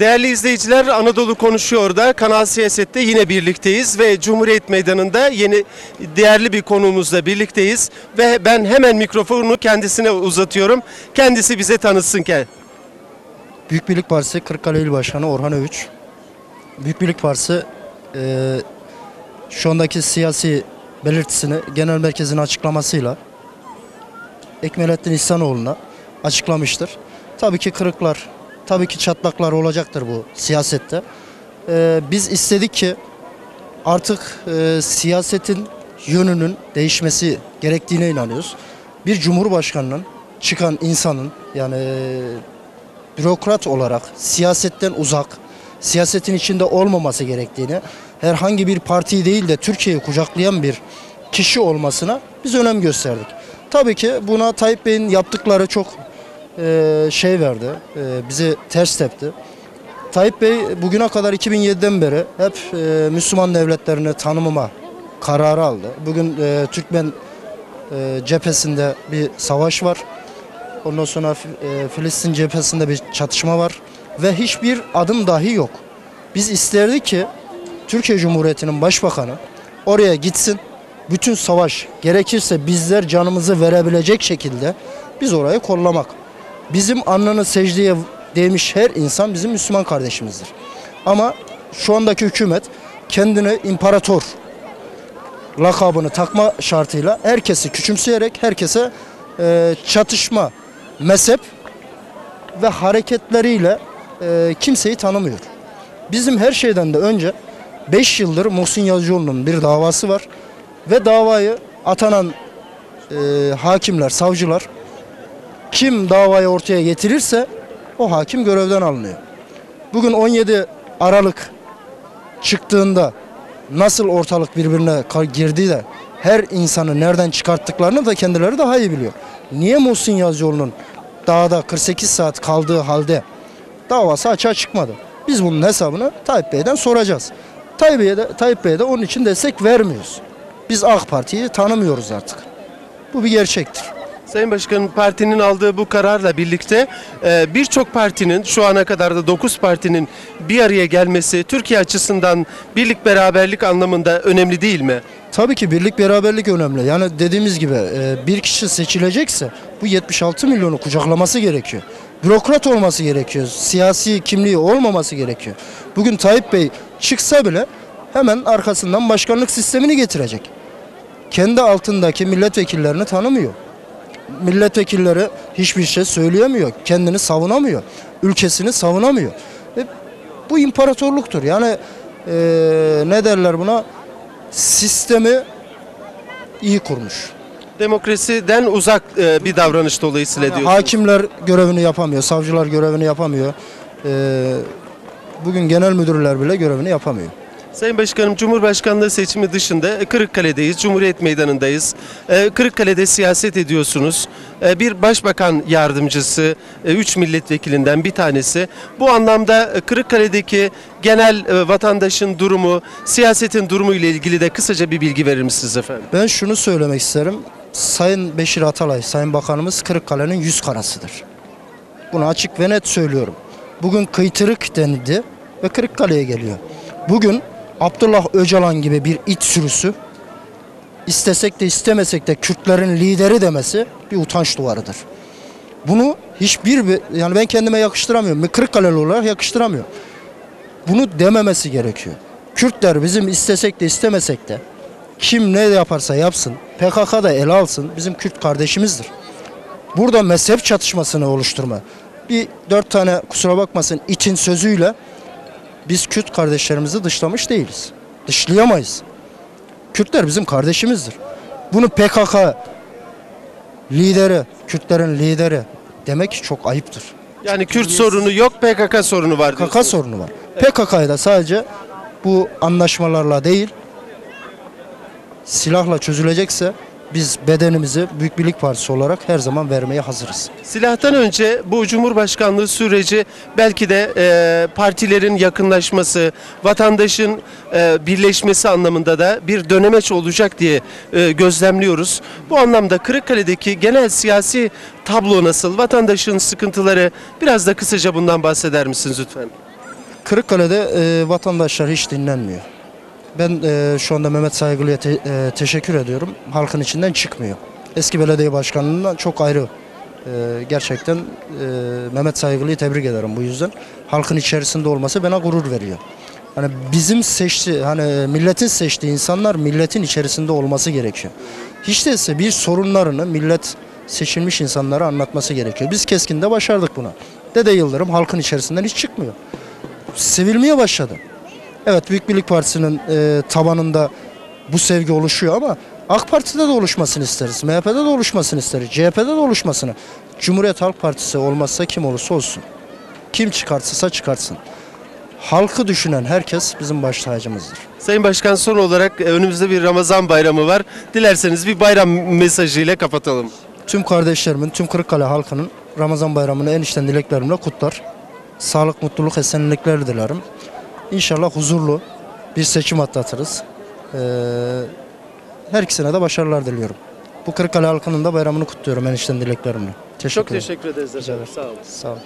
Değerli izleyiciler Anadolu konuşuyor da Kanal Siyaset'te yine birlikteyiz ve Cumhuriyet Meydanı'nda yeni değerli bir konuğumuzla birlikteyiz ve ben hemen mikrofonu kendisine uzatıyorum. Kendisi bize tanıtsın ki. Büyük Birlik Partisi Kırıkkale İl Başkanı Orhan Övüç. Büyük Birlik Partisi eee şu andaki siyasi belirtisini genel merkezin açıklamasıyla Ekmelettin İhsanoğlu'na açıklamıştır. Tabii ki kırıklar, tabii ki çatlaklar olacaktır bu siyasette. Eee, biz istedik ki artık eee, siyasetin yönünün değişmesi gerektiğine inanıyoruz. Bir cumhurbaşkanının çıkan insanın yani eee, bürokrat olarak siyasetten uzak, siyasetin içinde olmaması gerektiğini, herhangi bir partiyi değil de Türkiye'yi kucaklayan bir kişi olmasına biz önem gösterdik. Tabii ki buna Tayyip Bey'in yaptıkları çok eee, şey verdi, eee, bizi ters tepti. Tayyip Bey bugüne kadar 2007'den beri hep eee, Müslüman devletlerini tanımama kararı aldı. Bugün eee, Türkmen eee, cephesinde bir savaş var. Ondan sonra e, Filistin cephesinde bir çatışma var ve hiçbir adım dahi yok. Biz isterdik ki Türkiye Cumhuriyeti'nin başbakanı oraya gitsin. Bütün savaş gerekirse bizler canımızı verebilecek şekilde biz orayı kollamak. Bizim alnını secdeye değmiş her insan bizim Müslüman kardeşimizdir. Ama şu andaki hükümet kendini imparator lakabını takma şartıyla herkesi küçümseyerek herkese e, çatışma, mezhep ve hareketleriyle e, kimseyi tanımıyor. Bizim her şeyden de önce 5 yıldır Muhsin Yazıcıoğlu'nun bir davası var ve davayı atanan e, hakimler, savcılar kim davayı ortaya getirirse o hakim görevden alınıyor. Bugün 17 Aralık çıktığında nasıl ortalık birbirine ka- girdi de her insanı nereden çıkarttıklarını da kendileri daha iyi biliyor. Niye Muhsin Yazıcıoğlu'nun dağda 48 saat kaldığı halde davası açığa çıkmadı? Biz bunun hesabını Tayyip Bey'den soracağız. Tayyip Bey'e de, Tayyip Bey'e de onun için destek vermiyoruz. Biz AK Parti'yi tanımıyoruz artık. Bu bir gerçektir. Sayın Başkanım partinin aldığı bu kararla birlikte e, birçok partinin şu ana kadar da 9 partinin bir araya gelmesi Türkiye açısından birlik beraberlik anlamında önemli değil mi? Tabii ki birlik beraberlik önemli. Yani dediğimiz gibi e, bir kişi seçilecekse bu 76 milyonu kucaklaması gerekiyor. Bürokrat olması gerekiyor. Siyasi kimliği olmaması gerekiyor. Bugün Tayyip Bey çıksa bile hemen arkasından başkanlık sistemini getirecek. Kendi altındaki milletvekillerini tanımıyor. Milletvekilleri hiçbir şey söyleyemiyor. Kendini savunamıyor. Ülkesini savunamıyor. Ve bu imparatorluktur. Yani e, ne derler buna? sistemi iyi kurmuş. Demokrasiden uzak e, bir davranış dolayısıyla diyorsunuz. Hakimler görevini yapamıyor, savcılar görevini yapamıyor. Ee, bugün genel müdürler bile görevini yapamıyor. Sayın Başkanım Cumhurbaşkanlığı seçimi dışında Kırıkkale'deyiz, Cumhuriyet Meydanı'ndayız. Ee, Kırıkkale'de siyaset ediyorsunuz. Ee, Bir başbakan yardımcısı, e, üç milletvekilinden bir tanesi. Bu anlamda e, Kırıkkale'deki genel e, vatandaşın durumu, siyasetin durumu ile ilgili de kısaca bir bilgi verir misiniz efendim? Ben şunu söylemek isterim. Sayın Beşir Atalay, Sayın Bakanımız Kırıkkale'nin yüz karasıdır. Bunu açık ve net söylüyorum. Bugün kıytırık denildi ve Kırıkkale'ye geliyor. Bugün Abdullah Öcalan gibi bir it sürüsü istesek de istemesek de Kürtlerin lideri demesi bir utanç duvarıdır. Bunu hiçbir bir- yani ben kendime yakıştıramıyorum. Kırıkkaleli olarak yakıştıramıyorum. Bunu dememesi gerekiyor. Kürtler bizim istesek de istemesek de kim ne yaparsa yapsın PKK da ele alsın bizim Kürt kardeşimizdir. Burada mezhep çatışmasını oluşturma. Bir dört tane kusura bakmasın itin sözüyle biz Kürt kardeşlerimizi dışlamış değiliz. Dışlayamayız. Kürtler bizim kardeşimizdir. Bunu PKK lideri, Kürtlerin lideri demek çok ayıptır. Yani Kürt sorunu yok, PKK sorunu var PKK diyorsunuz. sorunu var. PKK'yı da sadece bu anlaşmalarla değil silahla çözülecekse biz bedenimizi Büyük Birlik Partisi olarak her zaman vermeye hazırız. Silahtan önce bu Cumhurbaşkanlığı süreci belki de e, partilerin yakınlaşması, vatandaşın e, birleşmesi anlamında da bir dönemeç olacak diye e, gözlemliyoruz. Bu anlamda Kırıkkale'deki genel siyasi tablo nasıl? Vatandaşın sıkıntıları biraz da kısaca bundan bahseder misiniz lütfen? Kırıkkale'de e, vatandaşlar hiç dinlenmiyor. Ben e, şu anda Mehmet Saygılı'ya te- e, teşekkür ediyorum. Halkın içinden çıkmıyor. Eski belediye başkanından çok ayrı. E, gerçekten e, Mehmet Saygılı'yı tebrik ederim bu yüzden. Halkın içerisinde olması bana gurur veriyor. Hani bizim seçti, hani milletin seçtiği insanlar milletin içerisinde olması gerekiyor. Hiç değilse bir sorunlarını millet seçilmiş insanlara anlatması gerekiyor. Biz Keskin'de başardık buna. Dede Yıldırım halkın içerisinden hiç çıkmıyor. Sevilmeye başladı. Evet Büyük Birlik Partisi'nin e, tabanında bu sevgi oluşuyor ama AK Parti'de de oluşmasını isteriz. MHP'de de oluşmasını isteriz. CHP'de de oluşmasını. Cumhuriyet Halk Partisi olmazsa kim olursa olsun. Kim çıkartırsa çıkartsın. Halkı düşünen herkes bizim baş tacımızdır. Sayın Başkan son olarak e, önümüzde bir Ramazan bayramı var. Dilerseniz bir bayram mesajıyla kapatalım. Tüm kardeşlerimin, tüm Kırıkkale halkının Ramazan bayramını en içten dileklerimle kutlar. Sağlık, mutluluk, esenlikler dilerim. İnşallah huzurlu bir seçim atlatırız. Ee, her ikisine de başarılar diliyorum. Bu Kırıkkale halkının da bayramını kutluyorum en içten dileklerimle. Teşekkür Çok ederim. teşekkür ederiz efendim. Sağ olun. Sağ olun.